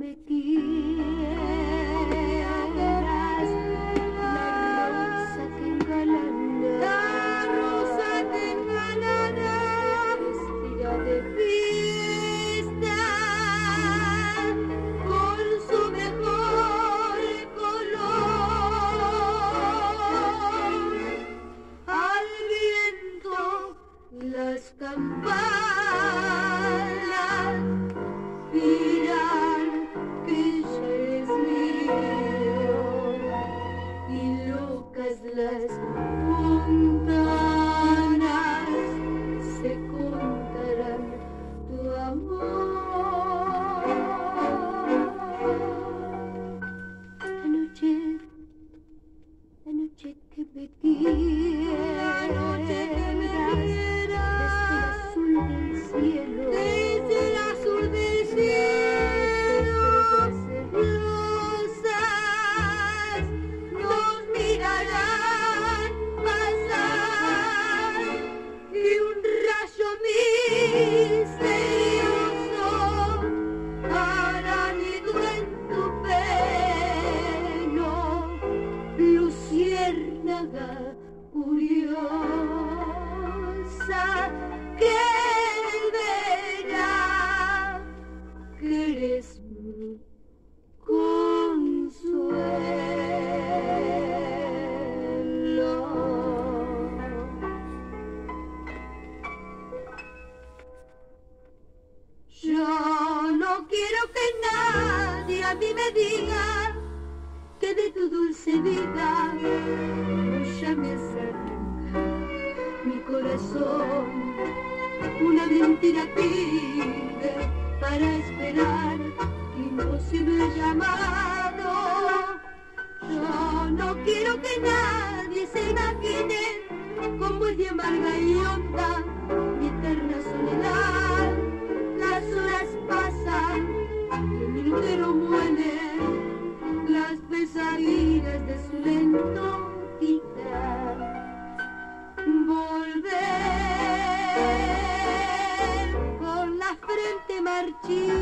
me quieras, que verá que eres mi consuelo. Yo no quiero que nadie a mí me diga que de tu dulce vida ya me acerca mi corazón. Una mentira pide para esperar imposible llamado. Yo no quiero que nadie se imagine como es de amarga y honda mi eterna soledad. Las horas pasan मिर्ची